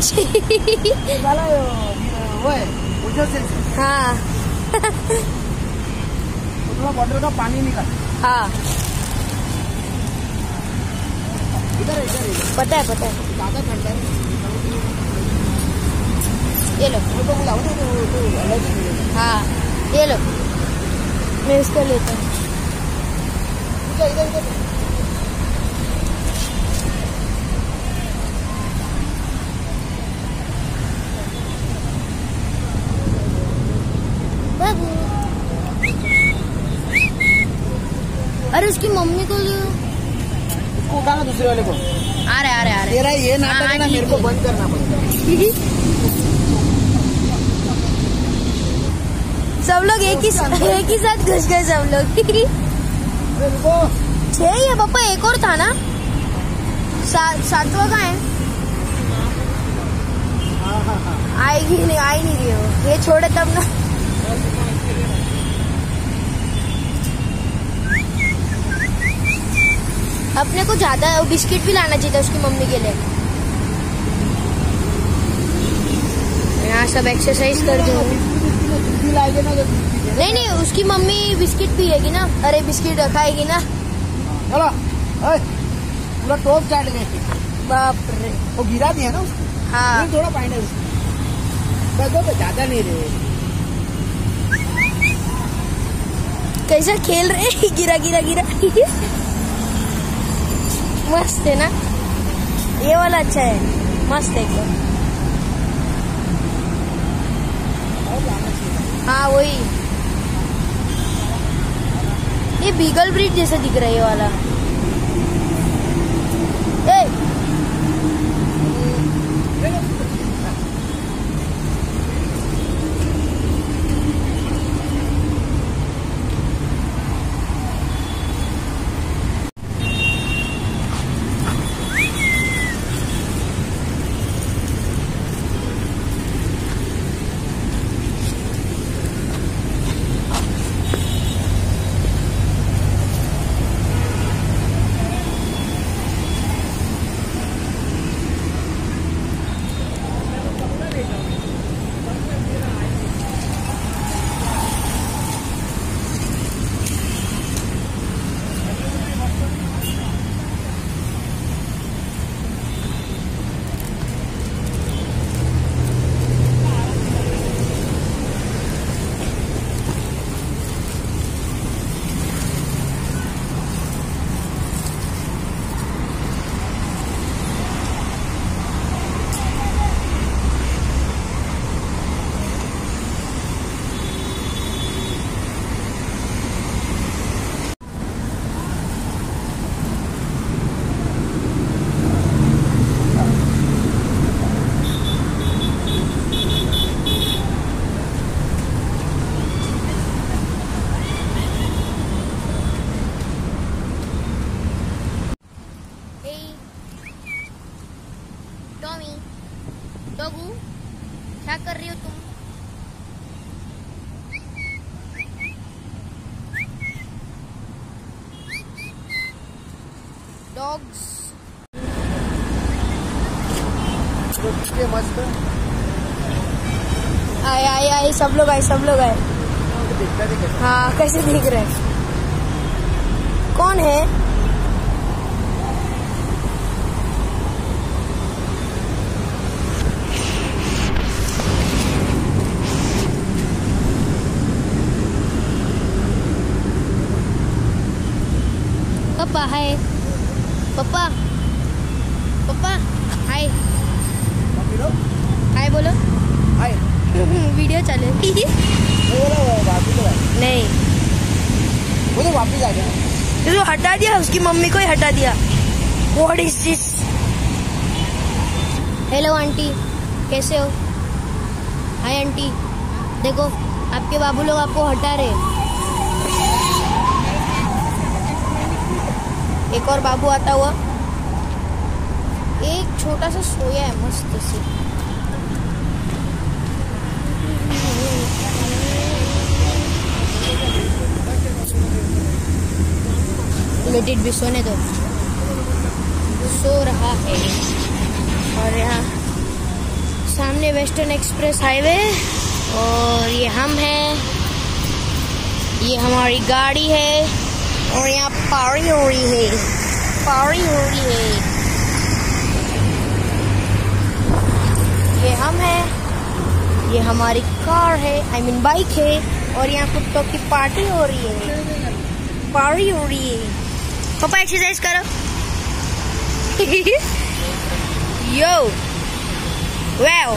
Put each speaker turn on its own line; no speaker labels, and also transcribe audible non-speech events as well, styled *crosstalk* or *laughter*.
सेन *laughs* से
हाँ।
बॉटल का पानी निकाल
हाँ
इधर इधर
पता है पता है।
ज़्यादा ठंडा है।
ये लो।
वो तो बुलाओ तो तो अलग हाँ।
ये लो। मैं इसको लेता हूँ।
इधर इधर
अरे उसकी मम्मी को
इसको उठाना दूसरे वाले को।
आ रहे आ रहे आ रहे।
तेरा ये नाटक है ना
हाँ,
मेरे को बंद करना पड़ेगा
सब लोग एक ही एक ही साथ घुस गए सब लोग। छह ही है पापा एक और था ना? सात सातवा का है
हाँ हाँ। हाँ
आएगी नहीं आई नहीं रही हो। ये छोड़े तब ना। अपने को ज़्यादा बिस्किट भी लाना चाहिए था उसकी मम्मी के लिए। यहाँ सब एक्सरसाइज कर दूँ। नहीं नहीं उसकी मम्मी बिस्किट पिएगी ना। अरे बिस्किट खाएगी ना।
चलो पूरा टॉप चाट गए।
बाप रे।
वो गिरा दिया ना उसको?
हाँ।
थोड़ा पानी है उसको ज़्यादा नहीं रहे।
कैसा खेल रहे *laughs* गिरा गिरा गिरा। मस्त है ना? ये वाला अच्छा है। मस्त है एकदम। हाँ वही। ये बीगल ब्रिज जैसा दिख रहा है ये वाला। डॉग्स
मस्त।
आए आए आए सब लोग आए सब लोग आए।
दिखता
हाँ कैसे दिख रहे हैं? कौन है? पापा हाय। पापा पापा हाय। हाय बोलो।
हाय। *laughs*
वीडियो चालू है
तो।
नहीं।
वो तो वापस आ गया
तो हटा दिया उसकी मम्मी को ही हटा दिया। What is this hello aunty कैसे हो? हाय आंटी देखो आपके बाबू लोग आपको हटा रहे हैं। एक और बाबू आता हुआ। एक छोटा सा सोया है, मस्त से। लेट इट भी सोने दो। सो रहा है। और यहाँ सामने वेस्टर्न एक्सप्रेस हाईवे और ये हम हैं। ये हमारी गाड़ी है। और यहाँ पारी हो रही है। पारी हो रही है। ये हम हैं। ये हमारी कार है। आई मीन बाइक है। और यहाँ कुत्तों की पार्टी हो रही है। पार्टी हो रही है। पापा एक्सरसाइज करो। *laughs* यो वाओ